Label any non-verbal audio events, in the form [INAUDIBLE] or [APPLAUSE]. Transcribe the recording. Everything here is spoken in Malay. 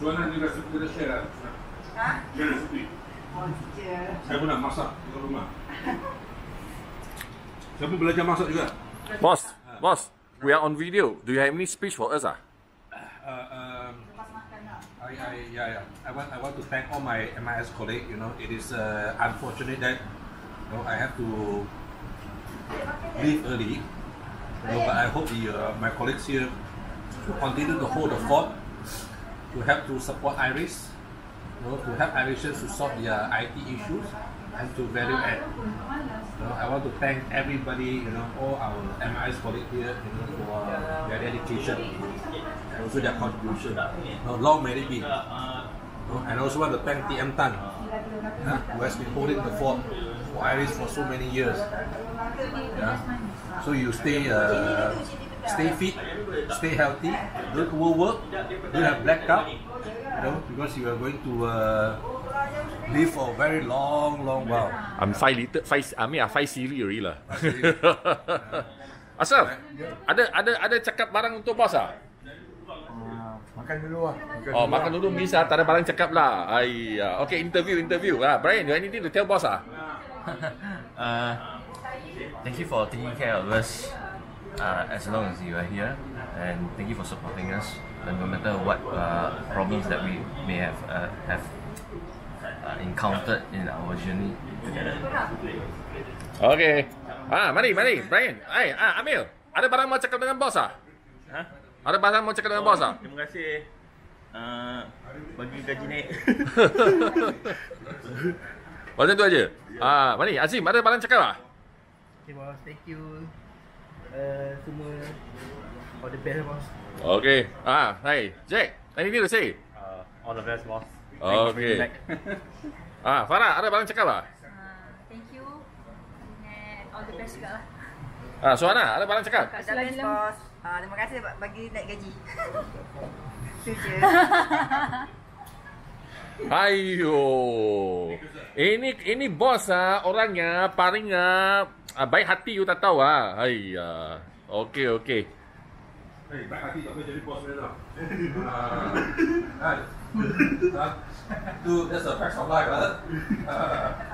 Suana juga suka kita share lah. Ha? Share resipi. Oh. Saya pun nak masak di rumah. Saya pun belajar masak juga. Boss, boss, we are on video. Do you have any speech for us ah? Uh, um, Lepas makan tak? I, I, yeah, yeah. I want, I want to thank all my MIS colleagues. You know, it is uh, unfortunate that you know I have to leave early. You know, but I hope the, uh, my colleagues here will continue to hold the fort to help to support Iris, you know, to help Irishans to solve their IT issues and to value add. You know, I want to thank everybody, you know, all our MIS colleagues here, you know, for their dedication and also their contribution. You know, long may it be. You know, and I also want to thank TM Tan, who has been holding the fort for Iris for so many years. Yeah. So you stay uh, stay fit, stay healthy, don't overwork, don't have blackout, you know, because you are going to uh, live for a very long, long while. I'm five liter, five. I mean, I five siri already lah. [LAUGHS] Asal, ada ada ada cakap barang untuk bos ah? Ah, makan dulu lah. Makan Oh, makan dulu bisa, tak ada barang cakap lah. Ayya. Okay, interview, interview. Ah, Brian, you anything to tell boss ah? [LAUGHS] Uh, thank you for taking care of us uh, as long as you are here, and thank you for supporting us. And no matter what uh, problems that we may have uh, have uh, encountered in our journey together. Okay. Ah, mari, mari, Brian. Ay, ah, Amil. Ada barang mau cakap dengan bos ah? Ha? Ada barang mau cakap dengan bos ah? Terima kasih. Uh, bagi gaji naik. [LAUGHS] Macam tu aja. Ah, mari, Azim, ada barang cakap ah? Okay boss, thank you uh, Semua All the best boss Okay. Ah, hai, Jack. Anything to say? Uh, all the best, boss. Okay. [LAUGHS] Ah, Farah, ada barang cakap ah? Ah, thank you. And all the best juga lah. Ah, Suana, ada barang cakap? Kat dalam bos. Ah, terima kasih bagi naik gaji. Itu je. Ayo. Ini ini bos ah, orangnya paling ah, ah, baik hati you tak tahu ah. Ayya. Okey okey. Hey, baik hati tak boleh jadi bos dia tau. Ah, [LAUGHS] ah, tu, that's a fact of life, lah. Ah,